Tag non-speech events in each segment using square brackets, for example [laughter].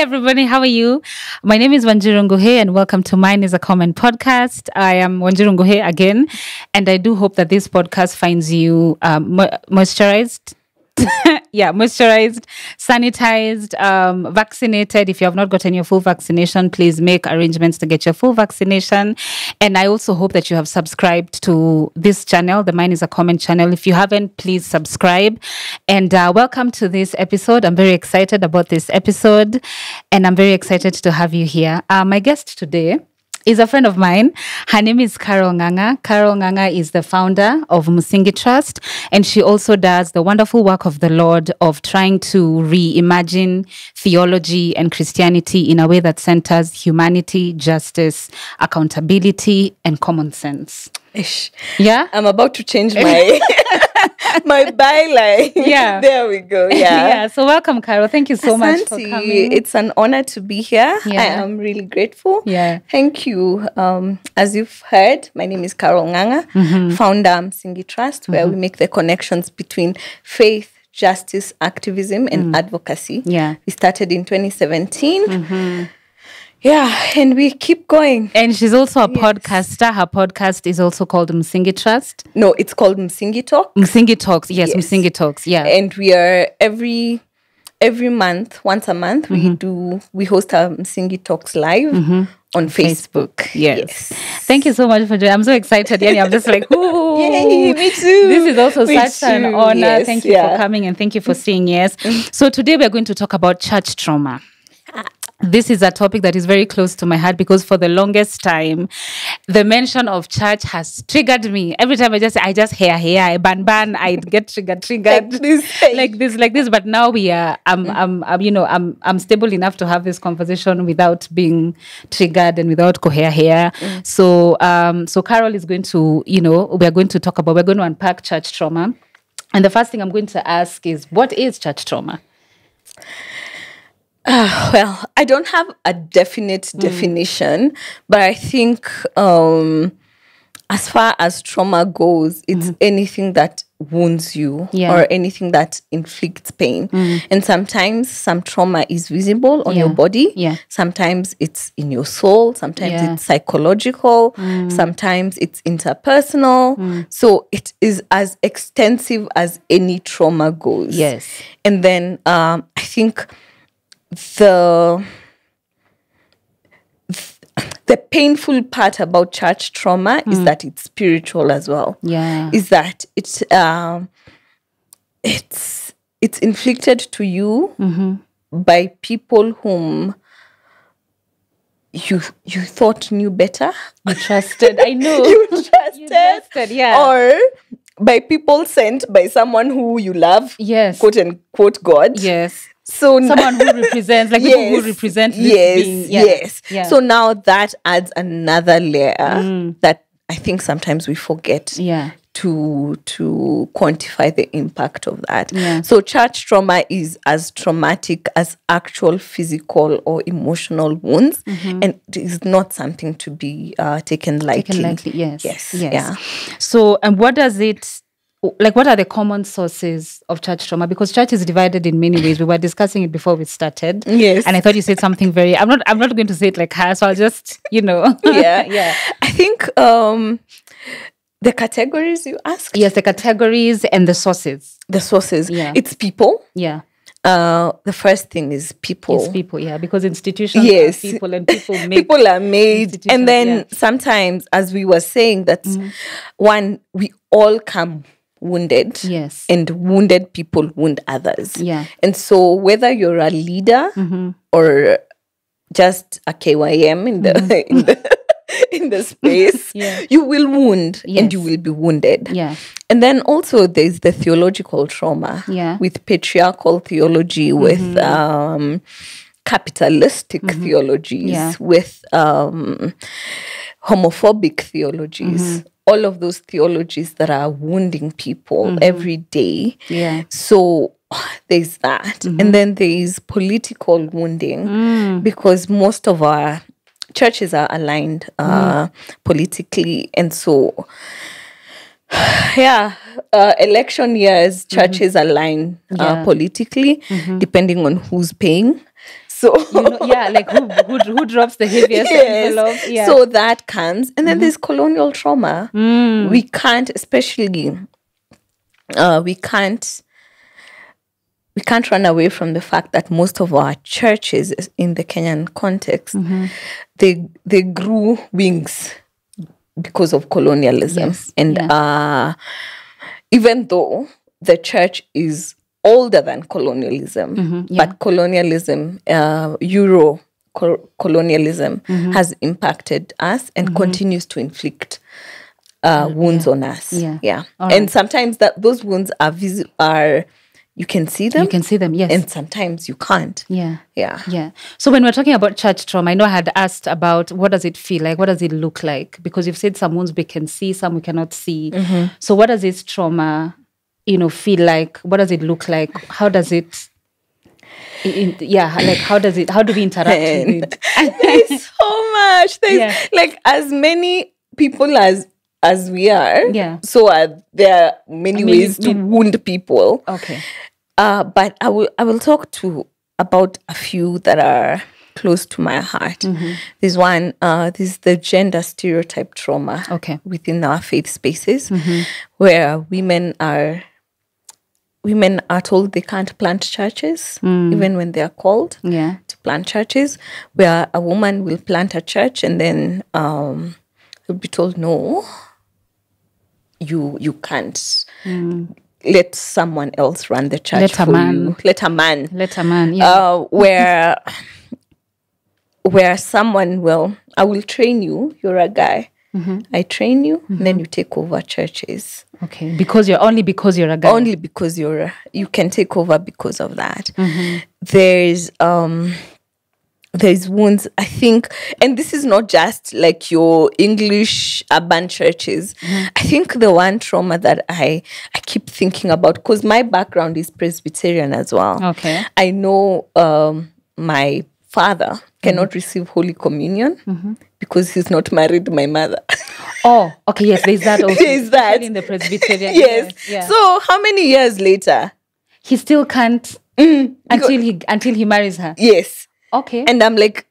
everybody. How are you? My name is Wanjiru Nguhe, and welcome to Mine is a Comment podcast. I am Wanjiru Nguhe again, and I do hope that this podcast finds you um, moisturized. [laughs] yeah, moisturized, sanitized, um, vaccinated. If you have not gotten your full vaccination, please make arrangements to get your full vaccination. And I also hope that you have subscribed to this channel. The Mine is a Comment channel. If you haven't, please subscribe. And uh, welcome to this episode. I'm very excited about this episode, and I'm very excited to have you here. Uh, my guest today is a friend of mine. Her name is Carol Ng'ang'a. Carol Ng'ang'a is the founder of Msingi Trust, and she also does the wonderful work of the Lord of trying to reimagine theology and Christianity in a way that centers humanity, justice, accountability, and common sense. Ish. Yeah? I'm about to change my [laughs] [laughs] [laughs] my byline. Yeah. [laughs] there we go. Yeah. [laughs] yeah. So welcome, Carol. Thank you so much for coming. It's an honor to be here. Yeah. I am really grateful. Yeah. Thank you. Um, as you've heard, my name is Carol Ng'ang'a, Mm-hmm. founder of Msingi Trust, where we make the connections between faith, justice, activism, and advocacy. Mm. Yeah. We started in 2017. Yeah, and we keep going. and she's also a podcaster. Her podcast is also called Msingi Trust. No, it's called Msingi Talk. Msingi Talks. Yes, Yes. Msingi Talks. Yeah. and we are every every month once a month Mm-hmm. we do we host our Msingi talks live on facebook, Yes. Thank you so much for joining. I'm so excited. Yeah, I'm just like, [laughs] ooh. Yay, me too. This is also Me such an honor. Yes, thank you yeah. Mm-hmm. for coming and thank you for [laughs] saying yes. So today we're going to talk about church trauma. This is a topic that is very close to my heart because for the longest time, the mention of church has triggered me. Every time I just I just hear hear I ban ban I get triggered triggered Like this. like this like this. But now we are I'm. I'm, I'm you know I'm I'm stable enough to have this conversation without being triggered and without cohere hair. Mm. So um so Carol is going to you know we're going to talk about we're going to unpack church trauma. And the first thing I'm going to ask is what is church trauma? Well i don't have a definite Mm. definition but i think um as far as trauma goes it's anything that wounds you. Yeah. Mm. or anything that inflicts pain and sometimes some trauma is visible on your body Yeah. sometimes it's in your soul sometimes Yeah. Mm. it's psychological sometimes it's interpersonal so it is as extensive as any trauma goes Yes. and then um, i think the the painful part about church trauma is that it's spiritual as well Yeah. is that it's um it's it's inflicted to you by people whom you you thought knew better You trusted. I know. [laughs] you trusted, trusted, yeah. or by people sent by someone who you love Yes. quote unquote god yes. So Someone who [laughs] represents like people who represent yes being. Yeah. yes Yeah. so now that adds another layer that i think sometimes we forget yeah. to to quantify the impact of that Yeah. so church trauma is as traumatic as actual physical or emotional wounds and it is not something to be uh, taken lightly Taken lightly, yes. yes Yes. yeah So, and what does it like? What are the common sources of church trauma? Because church is divided in many ways. We were discussing it before we started. Yes. And I thought you said something very. I'm not. I'm not going to say it like her. So I'll just, you know. [laughs] yeah [laughs] yeah. i think um the categories you asked Yes, the categories and the sources. the sources Yeah. it's people Yeah. uh the first thing is people It's people. Yeah, because institutions. Yes. Are people and people [laughs] make. people are made and then yeah. sometimes as we were saying that one we all come wounded Yes. and wounded people wound others Yeah. and so whether you're a leader Mm-hmm. or just a kym in the [laughs] in the [laughs] in the space Mm-hmm. [laughs] Yeah. you will wound and you will be wounded Yeah. and then also there's the theological trauma Yeah. with patriarchal theology, with um, capitalistic theologies, Yeah. with um, homophobic theologies. All of those theologies that are wounding people every day. Yeah. So [sighs] there's that. And then there is political wounding because most of our churches are aligned uh, politically. And so, [sighs] yeah, uh, election years, churches align uh, politically depending on who's paying. So You know, yeah, like who, who who drops the heaviest yes. envelope? Yeah. So that comes. And then there's colonial trauma. We can't, especially, uh, we can't, we can't run away from the fact that most of our churches in the Kenyan context, they they grew wings because of colonialism. Yes, And yeah. uh, even though the church is older than colonialism, Mm-hmm, yeah. but colonialism, uh, Euro col- colonialism, Mm-hmm. has impacted us and continues to inflict uh, wounds on us. Yeah. yeah. All And sometimes that those wounds are vis- are you can see them, you can see them, yes. and sometimes you can't. yeah. Yeah. Yeah. So when we're talking about church trauma, I know I had asked about what does it feel like? What does it look like? Because you've said some wounds we can see, some we cannot see. Mm-hmm. So what does this trauma, you know, feel like? What does it look like? How does it? in- yeah, like how does it? How do we interact with it? [laughs] There's so much. There's Yeah. like as many people as as we are. Yeah. So are there many mean, ways to mean- wound people. Okay. Uh, but I will I will talk to about a few that are close to my heart. Mm-hmm. There's one. Uh, this is the gender stereotype trauma. Okay. Within our faith spaces, Mm-hmm. where women are women are told they can't plant churches Mm. even when they are called Yeah. to plant churches, where a woman will plant a church and then um, will be told, "No, you you can't." Let someone else run the church Let a man. you. Let a man. Let a man. Yeah. Uh, where [laughs] where someone will, I will train you. You're a guy. Mm-hmm. I train you, and then you take over churches okay. Because you're only because you're a guy. only because you're a- you can take over because of that Mm-hmm. there's um there's wounds i think and this is not just like your english urban churches Mm-hmm. i think the one trauma that i i keep thinking about because my background is presbyterian as well Okay. i know um my father cannot receive holy communion because he's not married my mother [laughs] Oh, okay. Yes, there's that also. There's that. In the Presbyterian. yes Yeah. so how many years later he still can't Mm, until he until he marries her. yes Okay. And I'm like,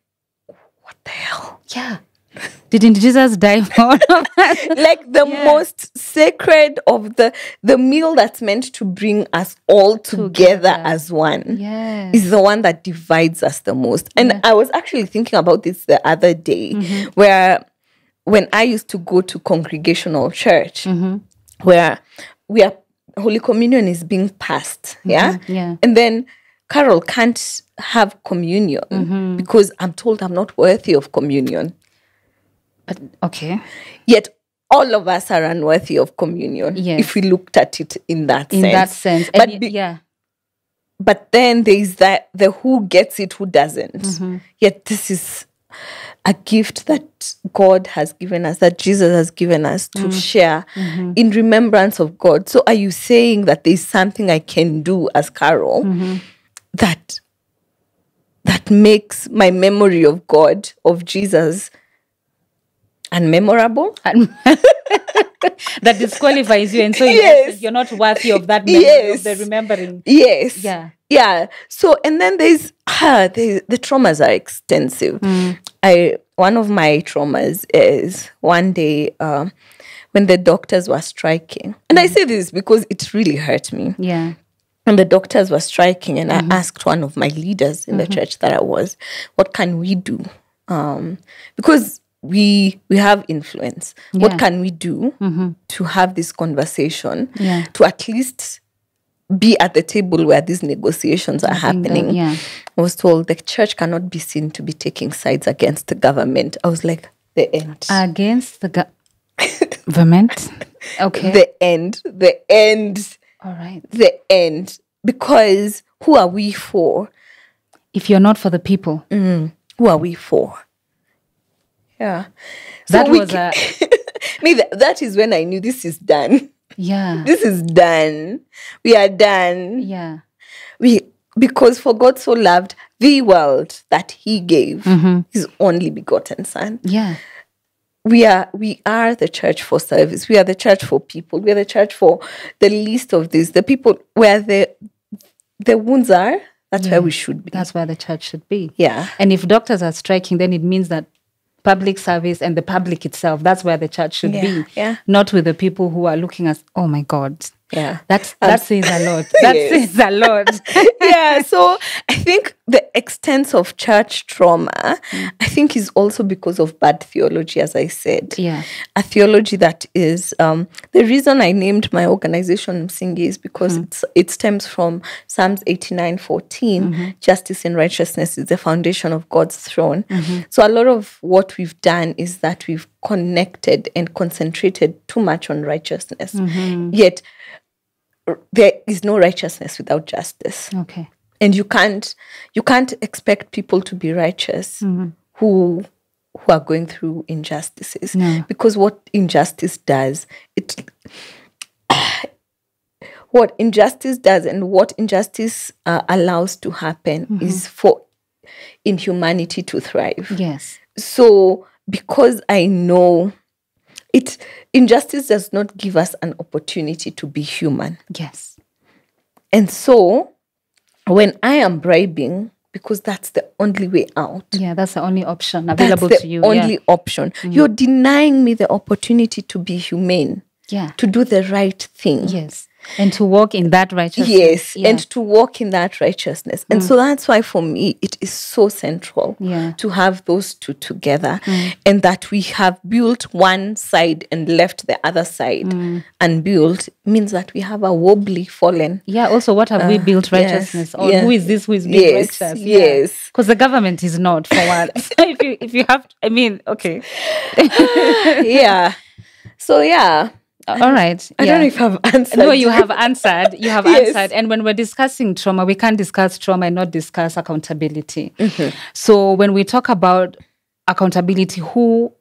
what the hell? yeah. [laughs] Didn't Jesus die for [laughs] all of us? Like the Yeah. most sacred of the the meal that's meant to bring us all together, Together. as one. Yeah. Is the one that divides us the most. And I was actually thinking about this the other day, Mm-hmm. where when I used to go to congregational church, Mm-hmm. where we are Holy Communion is being passed, yeah, Mm-hmm. yeah. and then Carol can't have communion Mm-hmm. because I'm told I'm not worthy of communion. Okay. Yet all of us are unworthy of communion Yes. if we looked at it in that In sense. that sense. But And be- yeah. But then there is that the who gets it, who doesn't. Mm-hmm. Yet this is a gift that God has given us, that Jesus has given us to Mm. share Mm-hmm. in remembrance of God. So are you saying that there's something I can do as Carol Mm-hmm. that that makes my memory of God, of Jesus, unmemorable? And [laughs] that disqualifies you. And so Yes. you're not worthy of that memory Yes. of the remembering. Yes. Yeah. Yeah. So and then there's ah, the the traumas are extensive. I one of my traumas is one day um, when the doctors were striking, and I say this because it really hurt me. Yeah. And the doctors were striking, and I asked one of my leaders in the church that I was, "What can we do?" Um, because we we have influence. Yeah. What can we do mm-hmm. to have this conversation? Yeah. To at least be at the table where these negotiations are think that- happening. yeah. I was told the church cannot be seen to be taking sides against the government. I was like, the end. Against the government. [laughs] Okay. the end. The end. All right. The end. Because who are we for? If you're not for the people, mm. Who are we for? Yeah. that we was a [laughs] me that, that is when I knew this is done. yeah. [laughs] This is done. We are done. Yeah. We because for God so loved the world that he gave Mm-hmm. his only begotten son. Yeah. We are we are the church for service. We are the church for people. We are the church for the least of these. The people where the the wounds are, That's where we should be. That's where the church should be. Yeah. And if doctors are striking, then it means that public service and the public itself, that's where the church should Yeah, be. yeah. Not with the people who are looking at, oh my God. Yeah. That's, that um, says a lot. [laughs] That Yes. says a lot. [laughs] yeah, so I think the extent of church trauma, mm. I think, is also because of bad theology, as I said. Yeah. A theology that is um, the reason I named my organization Msingi is because mm-hmm. it's it stems from Psalms eighty nine mm-hmm. Justice and righteousness is the foundation of God's throne. Mm-hmm. So a lot of what we've done is that we've connected and concentrated too much on righteousness. Yet there is no righteousness without justice Okay. and you can't you can't expect people to be righteous Mm-hmm. who who are going through injustices No. because what injustice does it [coughs] what injustice does and what injustice uh, allows to happen Mm-hmm. is for inhumanity to thrive Yes. so because i know it injustice does not give us an opportunity to be human Yes. and so when I am bribing, because that's the only way out, Yeah, that's the only option that's available the to you. only yeah. option. Mm. You're denying me the opportunity to be humane, yeah. to do the right thing. Yes. And to walk in that righteousness. Yes, Yeah. and to walk in that righteousness. And so mm. that's why for me it is so central Yeah. to have those two together mm. and that we have built one side and left the other side mm. unbuilt means that we have a wobbly fallen Yeah, also, what have we uh, built Uh, yes, righteousness on? yeah. Who is this who is being Yes, righteous? yes. Because the government is not, for one. [laughs] [laughs] if, you, if you have, I mean, okay. [laughs] yeah. So yeah. All right. I yeah. don't know if I've [laughs] answered. No, you have answered. You have [laughs] Yes. answered. And when we're discussing trauma, we can't discuss trauma and not discuss accountability. Mm-hmm. So when we talk about accountability, who,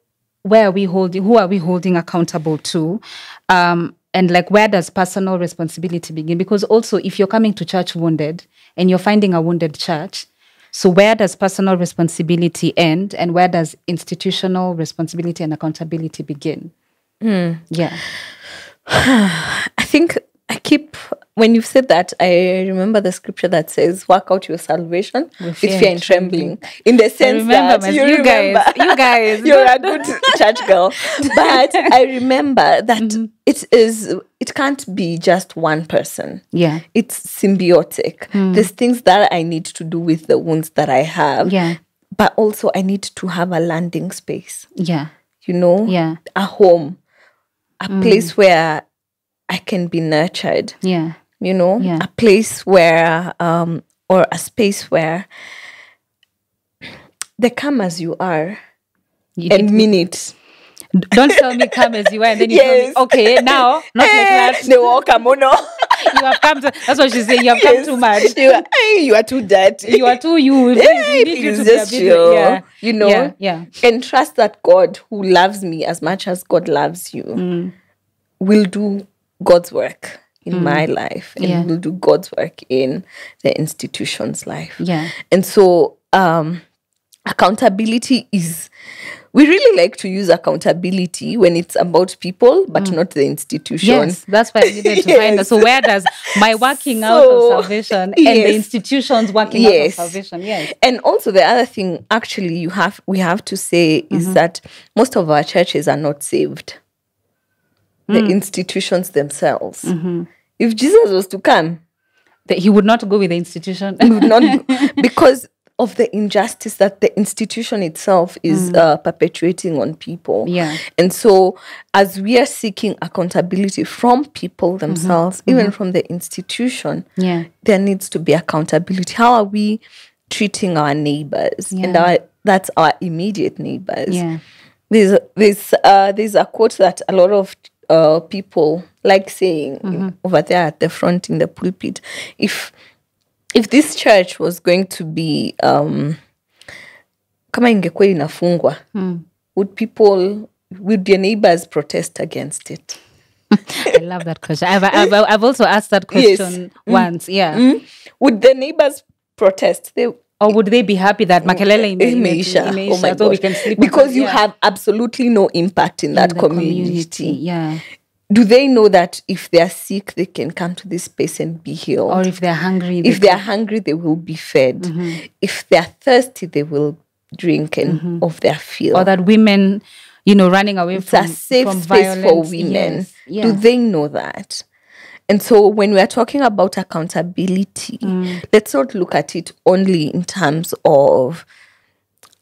where are we holding? Who are we holding accountable to? Um, and like, where does personal responsibility begin? Because also, if you're coming to church wounded and you're finding a wounded church, so where does personal responsibility end, and where does institutional responsibility and accountability begin? Hmm. Yeah. [sighs] I think I keep when you've said that, I remember the scripture that says, "Work out your salvation with fear, and trembling." In the sense remember, that you, you guys- remember, you [laughs] guys. you're a good church girl. [laughs] But I remember that Mm-hmm. it is. It can't be just one person. Yeah. It's symbiotic. Hmm. There's things that I need to do with the wounds that I have. Yeah. But also, I need to have a landing space. Yeah. You know. Yeah. a home, a place where I can be nurtured, Yeah. you know, Yeah. a place where, um, or a space where [clears throat] they come as you are You and mean it. Don't tell me come as you are, and then you Yes. tell me, okay, now, not like that. They walk a mono. You have come to, that's what she's saying, you have come too much. You are, you are too dirty. You are too you. [laughs] Hey, We need you to be a just bit- chill. Yeah. You know, Yeah. yeah. and trust that God, who loves me as much as God loves you, Mm. will do God's work in my life and Yeah. will do God's work in the institution's life. Yeah. And so, um, accountability is. We really like to use accountability when it's about people, but not the institution. Yes, that's why I needed to find out. So where does my [laughs] working out of salvation and the institutions working Yes. out of salvation? Yes. And also the other thing, actually, you have we have to say Mm-hmm. is that most of our churches are not saved. Mm. The institutions themselves. Mm-hmm. If Jesus was to come, That he would not go with the institution. would not [laughs] because of the injustice that the institution itself is uh, perpetuating on people. Mm. Yeah. And so, as we are seeking accountability from people themselves, even from the institution, Mm-hmm. Yeah. there needs to be accountability. How are we treating our neighbors? And our that's our immediate neighbors. Yeah. There's there's uh, there's a quote that a lot of uh, people like saying Mm-hmm. over there at the front in the pulpit. If if this church was going to be um, kama ingekuwa inafungwa, Hmm. would people would your neighbors protest against it? [laughs] I love that question. I've, I've, I've also asked that Yes. question once. Yeah. Would the neighbors protest? They Or would they be happy that Makelele ime- ime- Imeisha. imeisha, Oh my so we can sleep because you yeah. have absolutely no impact in that In the community. Yeah. Do they know that if they are sick, they can come to this space and be healed? Or if they're hungry, if they are hungry, they will be fed. Mm-hmm. If they are thirsty, they will drink and of their fill. or that women, you know, running away it's from a safe from space for women. Yes. Do they know that? And so when we are talking about accountability, Mm. let's not look at it only in terms of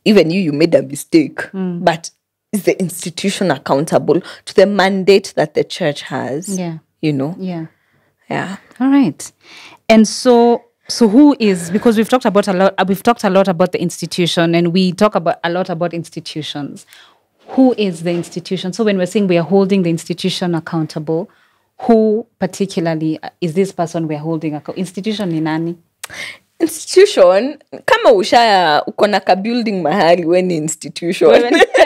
even you, you made a mistake, Mm. but is the institution accountable to the mandate that the church has? Yeah. You know? Yeah. Yeah. All right. And so so who is because we've talked about a lot uh, we've talked a lot about the institution and we talk about a lot about institutions. Who is the institution? So when we're saying we are holding the institution accountable, who particularly uh, is this person we're holding accountable? Institution in nani? Institution kama ushaya uko na ka building mahali we ni institution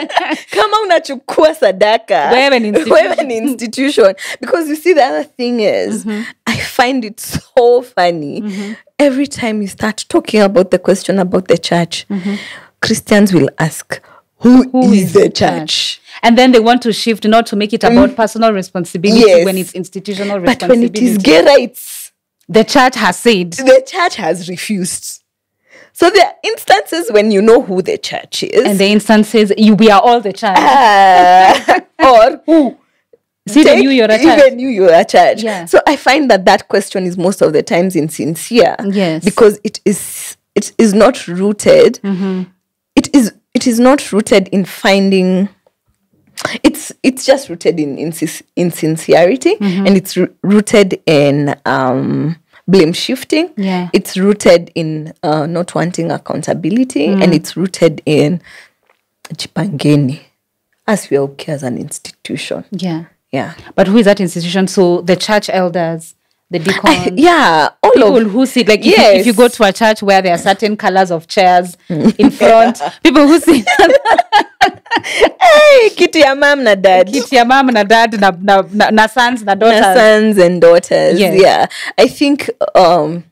[laughs] kama unachukua sadaka Wewe ni institution. wewe ni institution because you see the other thing is mm-hmm. i find it so funny mm-hmm. every time you start talking about the question about the church mm-hmm. christians will ask who Who is, the church? And then they want to shift not to make it about mm. personal responsibility Yes. when it's institutional responsibility. but when it is gay rights the church has said the church has refused so there are instances when you know who the church is and the instances you we are all the church. Uh, [laughs] or who See even take- you you're a church. even you you're a church Yeah. so i find that that question is most of the times insincere Yes. because it is it is not rooted Mm-hmm. it is it is not rooted in finding it's it's just rooted in insincerity Mm-hmm. and it's rooted in um blame shifting Yeah. it's rooted in uh, not wanting accountability Mm. and it's rooted in jipangeni as we are okay as an institution Yeah. yeah But who is that institution? So the church elders, the deacons, [laughs] yeah all people of who sit like if, you, if you go to a church where there are certain colors of chairs in front, [laughs] people who sit [laughs] hey, kiti ya mam na dad kiti ya mom na dad na, na, na, na sons na na daughters. sons and daughters. Yes. Yeah. I think um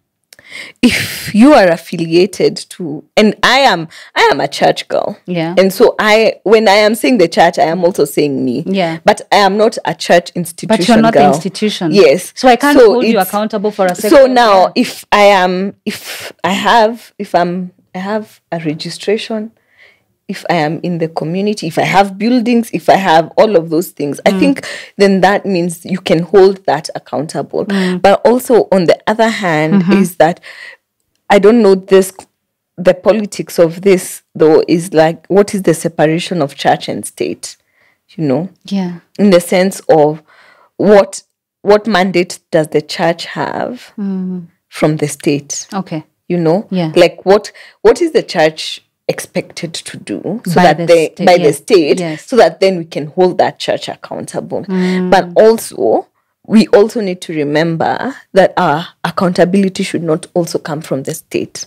if you are affiliated to and I am I am a church girl. Yeah. And so I when I am saying the church, I am also saying me. Yeah. But I am not a church institution. But you're not the institution. Yes. So I can't So hold you accountable for a So second. now if I am if I have if I'm I have a registration if I am in the community, if I have buildings, if I have all of those things, I mm. think then that means you can hold that accountable. Mm. But also, on the other hand, mm-hmm. is that I don't know this, the politics of this though, is like what is the separation of church and state, you know, Yeah. in the sense of what what mandate does the church have mm-hmm. from the state? Okay. you know Yeah. like what what is the church expected to do so By that the they by yes, the state yes. so that then we can hold that church accountable Mm. but also we also need to remember that our accountability should not also come from the state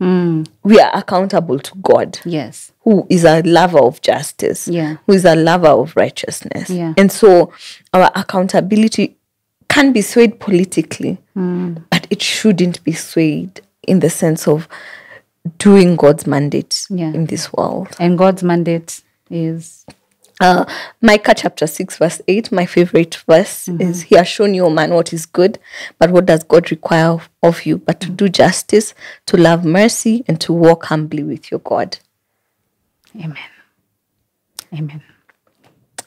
Mm. we are accountable to god Yes. who is a lover of justice, Yeah. who is a lover of righteousness. Yeah. And so our accountability can be swayed politically, Mm. but it shouldn't be swayed in the sense of doing God's mandate Yeah. in this world. And God's mandate is Uh, Micah chapter 6, verse 8, my favorite verse is He has shown you, O man, what is good, but what does God require of, of you? But to do justice, to love mercy, and to walk humbly with your God. Amen. Amen.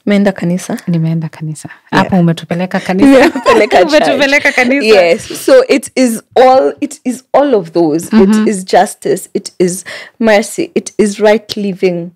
Meenda kanisa? Nimeenda kanisa. Hapo umetupeleka kanisa. [laughs] Umetupeleka kanisa. Yes. So it is all it is all of those. mm -hmm. It is justice, it is mercy, it is right living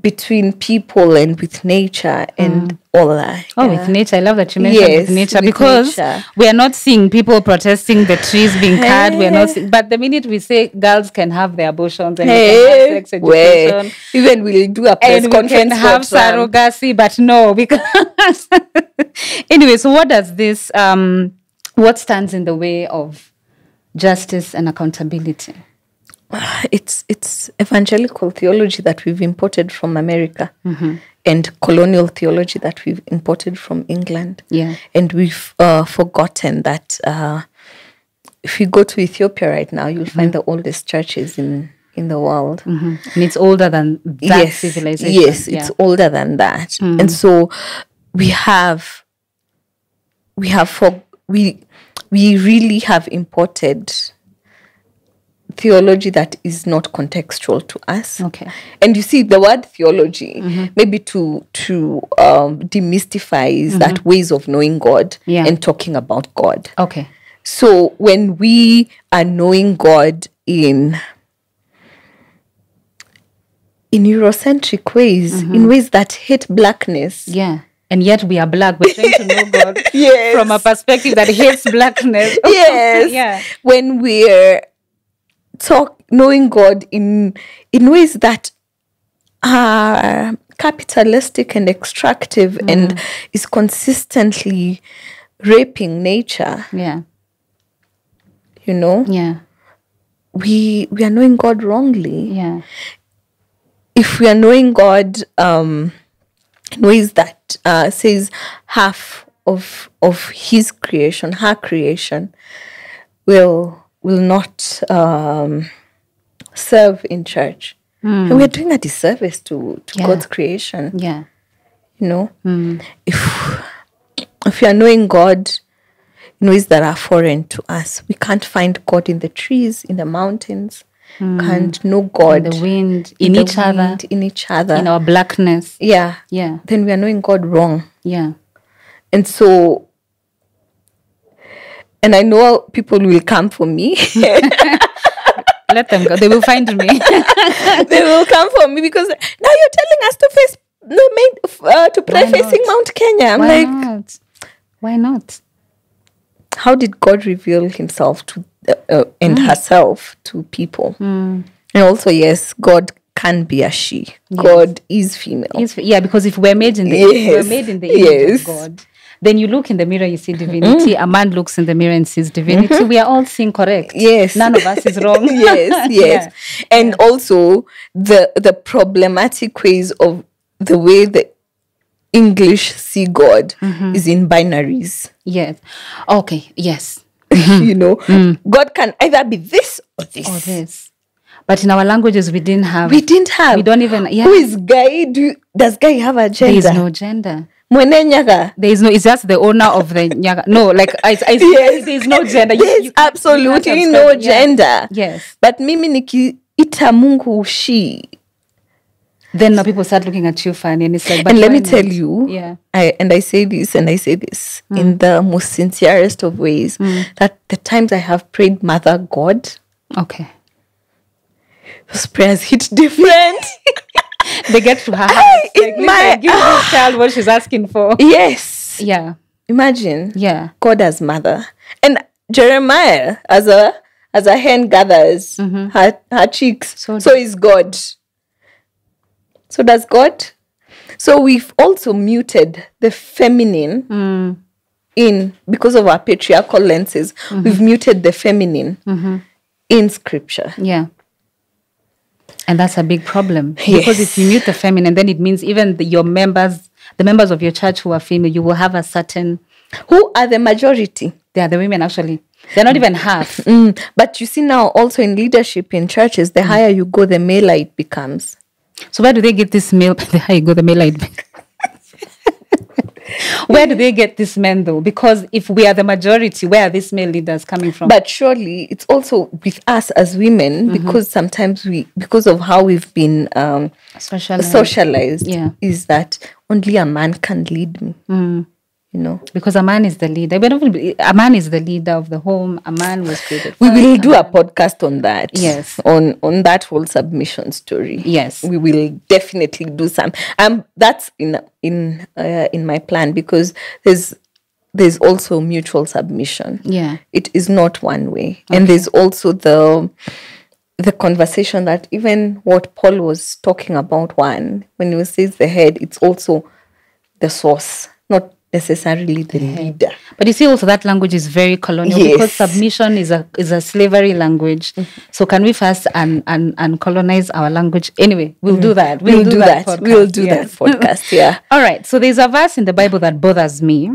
between people and with nature and all that. Oh, Yeah. with nature. I love that you mentioned Yes, with nature because nature. we are not seeing people protesting the trees being cut. We are not seeing, but the minute we say girls can have their abortions and Hey, sex education even we'll do a press and we can conference have surrogacy, but no, [laughs] because [laughs] anyway. So what does this? Um, what stands in the way of justice and accountability? It's it's evangelical theology that we've imported from America Mm-hmm. and colonial theology that we've imported from England. Yeah. And we've uh, forgotten that uh, if you go to Ethiopia right now, you'll find Mm-hmm. the oldest churches in in the world. And it's older than that civilization. Yes, Yeah. It's older than that. And so we have we have for we we really have imported theology that is not contextual to us. Okay. And you see the word theology, mm-hmm. maybe to to um, demystify mm-hmm. that ways of knowing God Yeah. and talking about God. Okay. So when we are knowing God in in Eurocentric ways, in mm-hmm. ways that hate blackness, Yeah. And yet we are black. We're trying to know [laughs] God Yes. from a perspective that hates blackness. yes, [laughs] Yeah. when we're talk knowing God in in ways that are capitalistic and extractive and is consistently raping nature, Yeah. you know, Yeah. we we are knowing God wrongly. Yeah. if we are knowing God um, in ways that uh, says half of of His creation, her creation, will will not um, serve in church, and we're hmm. doing a disservice to to Yeah. God's creation. Yeah. You know, hmm. if if we are knowing God in ways that are foreign to us, we can't find God in the trees, in the mountains. Hmm. Can't know God The wind in the each other, in each other. in our blackness. yeah. Yeah. Then we are knowing God wrong. Yeah. And so, and I know people will come for me. [laughs] Let them go. They will find me. [laughs] they will come for me because now you're telling us to face the main, uh, to pray Why facing not? Mount Kenya. I'm Why like, not? Why not? how did God reveal Himself to uh, uh, and Mm. herself to people? And also, yes, God can be a she. God is female. Yes, yeah, because if we're made in the Yes, we're made in the image yes. of God, then you look in the mirror, you see divinity. Mm-hmm. A man looks in the mirror and sees divinity. Mm-hmm. We are all seeing correct. Yes. None of us is wrong. [laughs] yes, [laughs] yes. And also the the problematic ways of the way the English see God Mm-hmm. is in binaries. Yes. Okay. Yes. [laughs] you know, mm-hmm. God can either be this or this. Or this. But in our languages, we didn't have. We didn't have. We don't even. Yeah. Who is Ngai? Do does Ngai have a gender? there is no gender. Mwene Nyaga. There is no. It's just the owner of the nyaga. No, like I. I [laughs] Yes. There is no gender. You- Yes, you can't- you absolutely no subscribe- yeah. gender. Yes. But mimi nikiita Mungu she. Then now people start looking at you funny, and it's like. But and let me tell not? you, Yeah. I and I say this and I say this Mm. in the most sincerest of ways that the times I have prayed Mother God, Okay. those prayers hit different. [laughs] They get to her. House. Like, my- give this [gasps] child what she's asking for. yes. Yeah. Imagine Yeah. God as mother. And Jeremiah as a as a hen gathers mm-hmm. her, her cheeks. So So, is God. So does God. So we've also muted the feminine mm. in because of our patriarchal lenses. Mm-hmm. We've muted the feminine mm-hmm. in scripture. Yeah. And that's a big problem [laughs] because if you mute the feminine, then it means even the, your members, the members of your church who are female, you will have a certain. Who are the majority? They are the women actually. They're not even half. [laughs] Mm, But you see now also in leadership in churches, the higher you go, the male it becomes. So where do they get this male? [laughs] There you go, the male light. [laughs] where do they get this men though? Because if we are the majority, where are these male leaders coming from? But surely it's also with us as women because sometimes we, because of how we've been um, Social, socialized, Yeah. is that only a man can lead me. You know, because a man is the leader. We don't A man is the leader of the home. A man was created. we will do a podcast on that. Yes. on on that whole submission story. Yes. we will definitely do some. Um, that's in in uh, in my plan because there's there's also mutual submission. Yeah. it is not one way and there's also the the conversation that even what paul was talking about one when he says the head it's also the source not necessarily the leader But you see, also that language is very colonial because Yes. Mm-hmm. submission is a is a slavery language. So can we first and and un, uncolonize our language? Anyway, we'll do that. we'll, do, that, podcast, we'll do yes. that podcast yeah [laughs] All right. So there's a verse in the Bible that bothers me.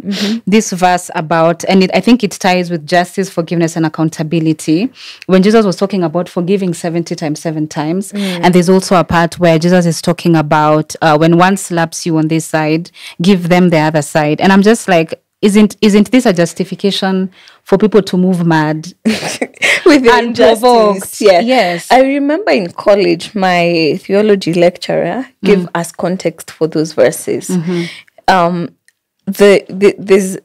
This verse about, and it, I think it ties with justice, forgiveness, and accountability. When Jesus was talking about forgiving 70 times, seven times. And there's also a part where Jesus is talking about uh, when one slaps you on this side, give them the other side. And I'm just like, isn't isn't this a justification for people to move mad? [laughs] with the Unprovoked. Yeah. Yes. I remember in college, my theology lecturer gave Mm. us context for those verses. Mm-hmm. Um, the, the there's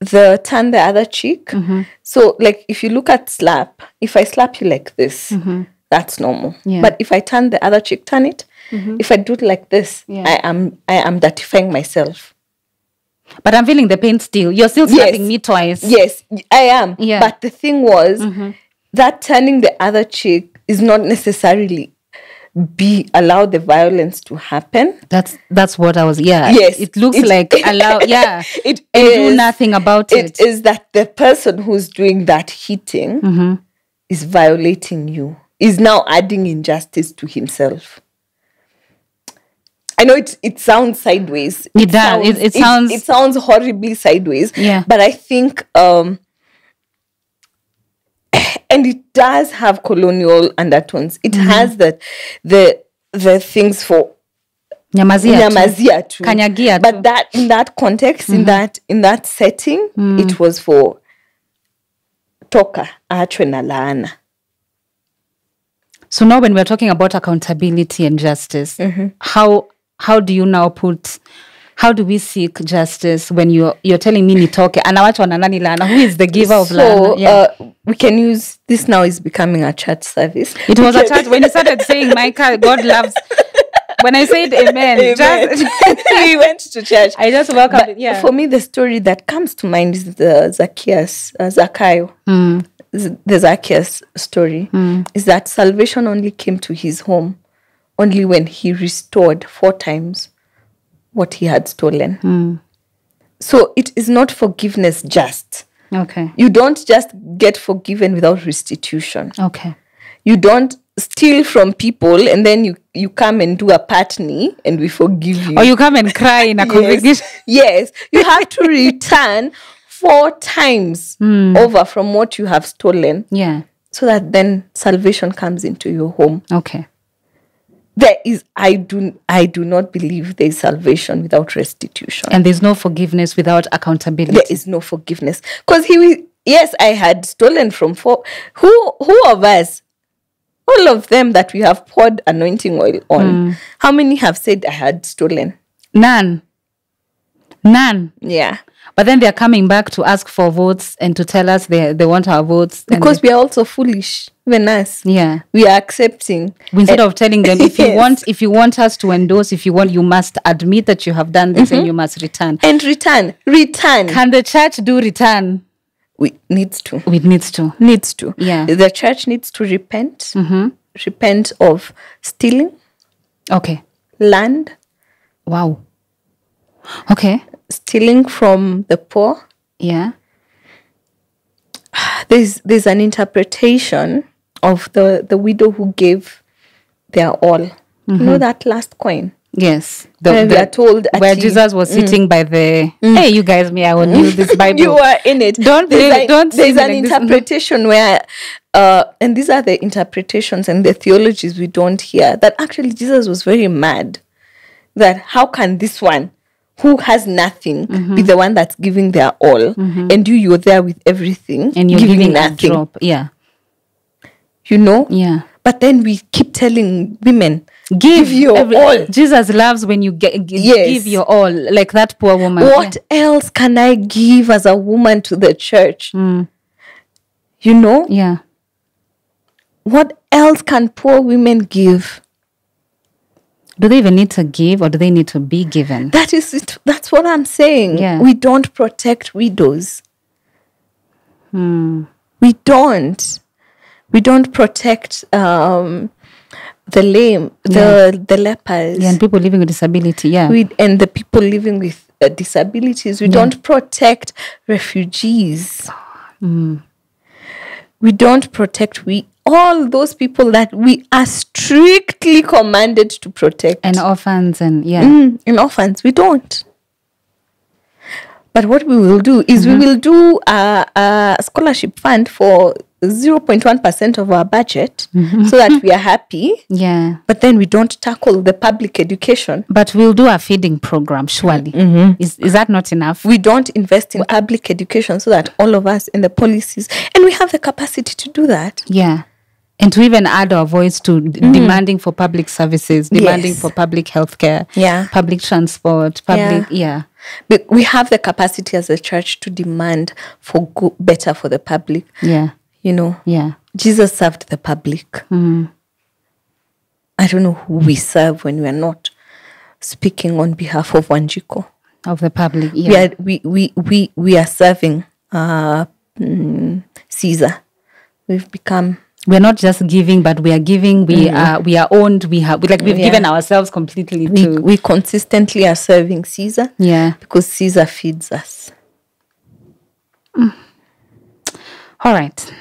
the turn the other cheek. Mm-hmm. So, like, if you look at slap, if I slap you like this, that's normal. Mm-hmm. Yeah. Mm-hmm. But if I turn the other cheek, turn it. If I do it like this, Yeah. I am I am datifying myself. But I'm feeling the pain still. You're still Yes. me twice. Yes, I am. Yeah. But the thing was that turning the other cheek is not necessarily be allow the violence to happen. That's that's what I was. Yeah. Yes, It looks it- like [laughs] allow. Yeah. It and do nothing about it. It is that the person who's doing that hitting Mm-hmm. is violating you, is now adding injustice to himself. I know it, it sounds sideways. It does. It- it sounds- it, sounds horribly sideways. Yeah. But I think um [clears throat] and it does have colonial undertones. It Mm-hmm. has that the the things for Nyamazia. nyamazia too. Kanyagia But that in that context, in that in that setting, it was for toka achwe na laana. So now when we're talking about accountability and justice, Mm-hmm. how how do you now put how do we seek justice when you're you're telling me nitoke anawachwa na nani lana who is the giver of So lana yeah. uh, we can use this now is becoming a church service. it was a church when you started saying Micah God loves when I said amen, Amen. just [laughs] we went to church. I just welcomed But it yeah For me, the story that comes to mind is the Zacchaeus, uh, Zacchaeus. Z- the Zacchaeus story. Is that salvation only came to his home only when he restored four times what he had stolen. Hmm. So it is not forgiveness just. okay You don't just get forgiven without restitution. okay You don't steal from people and then you, you come and do a patney and we forgive you. or you come and cry in a [laughs] congregation Yes, you have to return four times Hmm. over from what you have stolen yeah so that then salvation comes into your home. okay There is I do I do not believe there is salvation without restitution. and there's no forgiveness without accountability There is no forgiveness. Because he yes, I had stolen from four who who of us all of them that we have poured anointing oil on, Hmm. how many have said I had stolen? none none Yeah. But then they're coming back to ask for votes and to tell us they they want our votes. Because we are also foolish, even us. yeah. We are accepting. Instead of telling them if you want if you want us to endorse, if you want, you must admit that you have done this and mm-hmm. you must return. and return, return. Can the church do return? we needs to. It needs to. Needs to. Yeah. The church needs to repent. Mm-hmm. Repent of stealing Okay. land, Wow. Okay. Stealing from the poor. Yeah. [sighs] There's there's an interpretation of the the widow who gave their all. You mm-hmm. know that last coin. Yes. Where we are told where Jesus was mm. sitting by the mm. hey, you guys, me, I will mm. use this [laughs] Bible. you are in it. Don't there's play- a- don't There's an like this. [laughs] interpretation where, uh, and these are the interpretations and the theologies we don't hear. That actually Jesus was very mad. That how can this one, who has nothing, Mm-hmm. be the one that's giving their all, and you you're there with everything, and you're giving, a nothing. drop. Yeah. You know. Yeah. But then we keep telling women, Give, your every- all. Jesus loves when you get, gi- Yes. give your all, like that poor woman. What else can I give as a woman to the church? Mm. You know, Yeah. what else can poor women give? Do they even need to give or do they need to be given? That is it. That's what I'm saying. Yeah. We don't protect widows. Hmm. We don't. We don't protect um, the lame, the the lepers, Yeah, and people living with disability. Yeah. we, and the people living with uh, disabilities. We don't protect refugees. Hmm. We don't protect we all those people that we are strictly commanded to protect. and orphans and yeah. Mm, in orphans, we don't. But what we will do is we mm-hmm. will do a, a scholarship fund for 0.1% of our budget mm-hmm. so that we are [laughs] happy. Yeah. But then we don't tackle the public education. But we'll do a feeding program, surely. Mm-hmm. Is, is that not enough? We don't invest in public education so that all of us in the policies, and we have the capacity to do that. Yeah. And to even add our voice to d- demanding for public services, demanding Yes. for public healthcare, Yeah. public transport, public, yeah. But we have the capacity as a church to demand for go- better for the public. Yeah. You know, Yeah. Jesus served the public. I don't know who we serve when we are not speaking on behalf of Wanjiku. Of the public. We, Yeah. are, we, we, we, we are serving uh, mm, Caesar. We've become We're not just giving, but we are giving. We mm-hmm. are we are owned. We have we, like we've Yeah. given ourselves completely we, to we consistently are serving Caesar yeah. because Caesar feeds us. Mm. All right.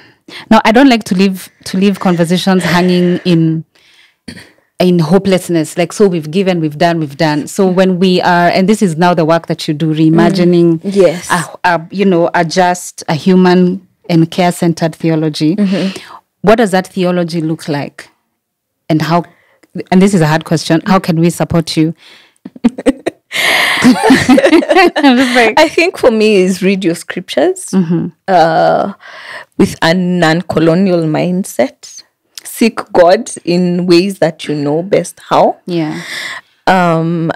Now I don't like to leave to leave conversations hanging in in hopelessness. Like so we've given, we've done, we've done. So when we are and this is now the work that you do, reimagining mm. Yes. a, a you know, a just a human and care centered theology. Mm-hmm. What does that theology look like? And how and this is a hard question, how can we support you? Like I think for me is read your scriptures uh, with a non-colonial mindset. Seek God in ways that you know best how. yeah. Um,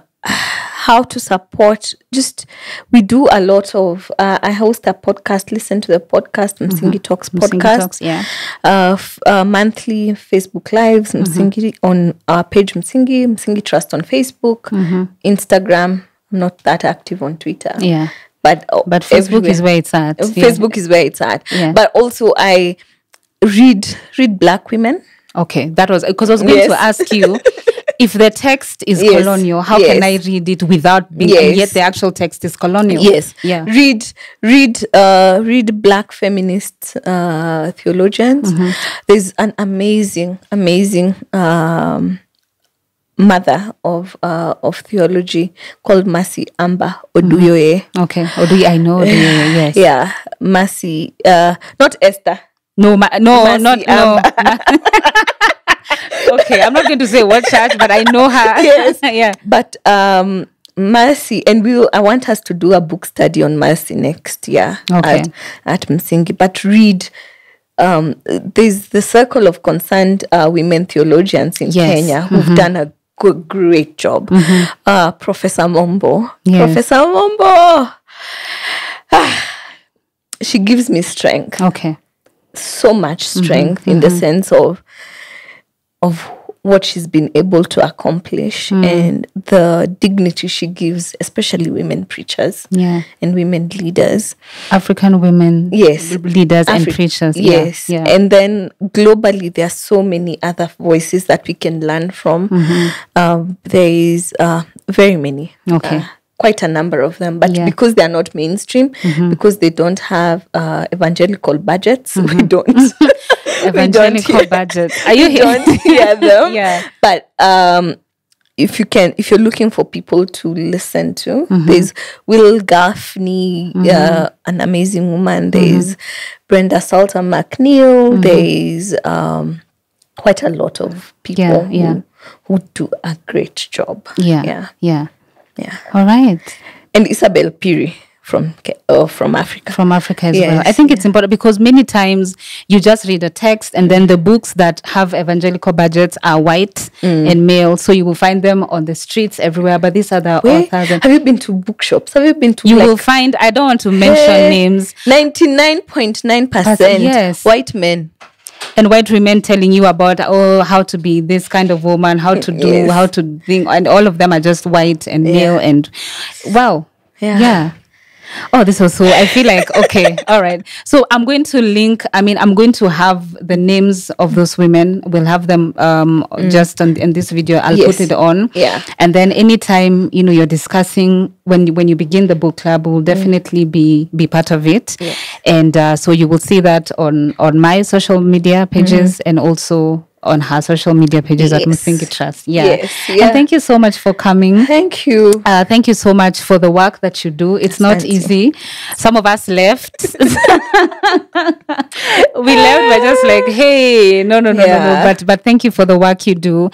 how to support. Just we do a lot of. Uh, I host a podcast. Listen to the podcast, Msingi Talks Msingi podcast. Talks, yeah. Uh, f- uh, monthly Facebook lives. Msingi on our page. Msingi Msingi Trust on Facebook, Instagram. I'm not that active on Twitter. Yeah. but uh, But Facebook is where it's at. Uh, yeah. Facebook is where it's at. Yeah. But also I read read black women. Okay, that was because I was going to ask you [laughs] if the text is Yes, colonial, how can I read it without being, Yes. and yet the actual text is colonial? Yes. Yeah. Read read uh read black feminist uh theologians. Mm-hmm. There's an amazing, amazing um mother of uh of theology called Mercy Amba Oduyoye. Okay. Or do you, I know? Do [laughs] yes. Yeah. Mercy uh not Esther. No, ma- no, not no. [laughs] okay, I'm not going to say what church, but I know her. [laughs] Yes. [laughs] yeah. But um Mercy and we will, I want us to do a book study on Mercy next year Okay. at, at Msingi. But read um there's the circle of concerned uh, women theologians in Yes. Kenya who've done a good, great job. Uh Professor Mombo. Yes. Professor Mombo. Ah, [sighs] she gives me strength Okay. So much strength in the sense of of what she's been able to accomplish and the dignity she gives especially women preachers Yeah. and women leaders African women, Yes. leaders and preachers. Yes Yeah. and then globally there are so many other voices that we can learn from um, there is uh, very many Okay. uh, quite a number of them but Yeah. because they're not mainstream because they don't have uh, evangelical budgets we don't [laughs] we don't [laughs] Evangelical hear- budget. [laughs] Are you we here? don't hear them Yeah. but um if you can if you're looking for people to listen to Mm-hmm. there's Wil Gafney uh, an amazing woman Mm-hmm. there's brenda salter mcneil there's um quite a lot of people Yeah, yeah. Who, who do a great job Yeah. yeah Yeah. Yeah All right. and isabel Phiri from uh, from africa from Africa as well. I think it's important because many times you just read a text and then the books that have evangelical budgets are white Mm. and male, so you will find them on the streets everywhere. But these are the Where- authors. and- have you been to bookshops have you been to You like will find. I don't want to mention Eh, names 99.9% Yes. white men and white women telling you about oh how to be this kind of woman, how to do, Yes. how to think, and all of them are just white and male and wow, Yeah. yeah. Oh, this was so. I feel like okay, [laughs] all right. So I'm going to link. I mean, I'm going to have the names of those women. We'll have them um just on, in this video. I'll Mm. Yes. put it on. Yeah. And then anytime you know you're discussing when you, when you begin the book club, we'll definitely be be part of it. Yeah. And uh, so you will see that on on my social media pages Mm-hmm. and also on her social media pages at Yes. Msingi Trust. Yeah. Yes, yeah. And thank you so much for coming. Thank you. Uh, thank you so much for the work that you do. It's not easy. Some of us left. [laughs] we left by just like, hey, no, no, no, no, no. Mm-hmm. But but thank you for the work you do,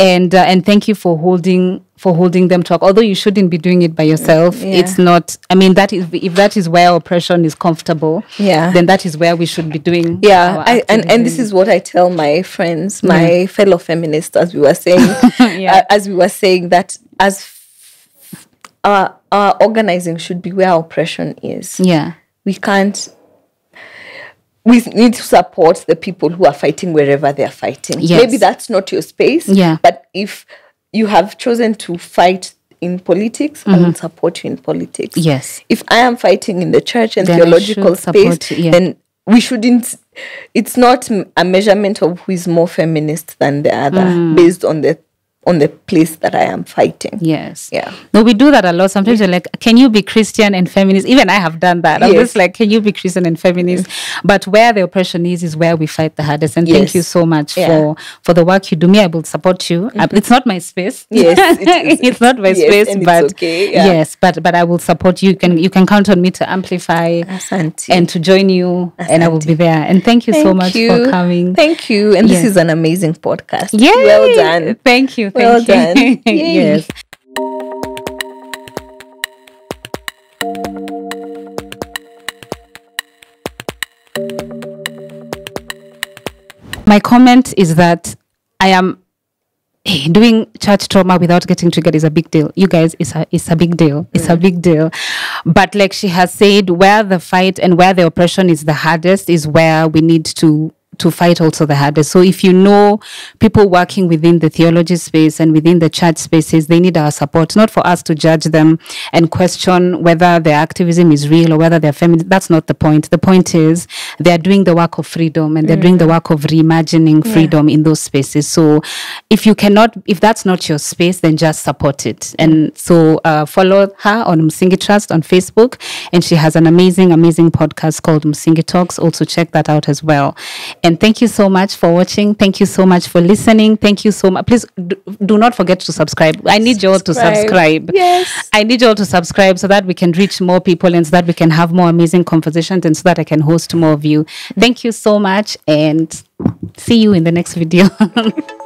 and uh, and thank you for holding for holding them talk. Although you shouldn't be doing it by yourself, Yeah. it's not. I mean, that is if that is where oppression is comfortable. Yeah. then that is where we should be doing. Yeah, I, and and this is what I tell my friends, my fellow feminists, as we were saying, [laughs] Yeah. uh, as we were saying that as f- our our organizing should be where oppression is. yeah. We can't. We need to support the people who are fighting wherever they are fighting. Yes. Maybe that's not your space. Yeah. But if you have chosen to fight in politics, I will support you in politics. Mm-hmm. Yes. If I am fighting in the church and Then theological should support space, yeah. then we shouldn't. It's not a measurement of who is more feminist than the other Mm. based on the on the place that I am fighting. Yes. Yeah. No, we do that a lot. Sometimes you're like, can you be Christian and feminist? Even I have done that. I'm Yes. just like, can you be Christian and feminist? But where the oppression is, is where we fight the hardest. And thank you so much Yeah. for for the work you do. Me, I will support you. Uh, It's not my space. Yes, it [laughs] is. it's not my Yes, space, and it's but okay, yeah. yes, but but I will support you. You can you can count on me to amplify Asante. and to join you, and I will be there. And thank you so much you. for coming. Thank you. And Yes. this is an amazing podcast. Yay! Well done. Thank you. Well [laughs] done. Yes. My comment is that I am eh, doing church trauma without getting triggered is a big deal. You guys, it's a it's a big deal. It's a big deal. But like she has said, where the fight and where the oppression is the hardest is where we need to to fight also the hardest. So if you know people working within the theology space and within the church spaces, they need our support, not for us to judge them and question whether their activism is real or whether they're feminist. That's not the point. The point is they're doing the work of freedom and they're doing the work of reimagining freedom in those spaces. So if you cannot, if that's not your space, then just support it. And so uh, follow her on Msingi Trust on Facebook. And she has an amazing, amazing podcast called Msingi Talks. Also check that out as well. And thank you so much for watching. Thank you so much for listening. Thank you so much. Please do, do not forget to subscribe. I need you all to Subscribe. subscribe. Yes. I need you all to subscribe so that we can reach more people and so that we can have more amazing conversations and so that I can host more of you. Thank you so much and see you in the next video. [laughs]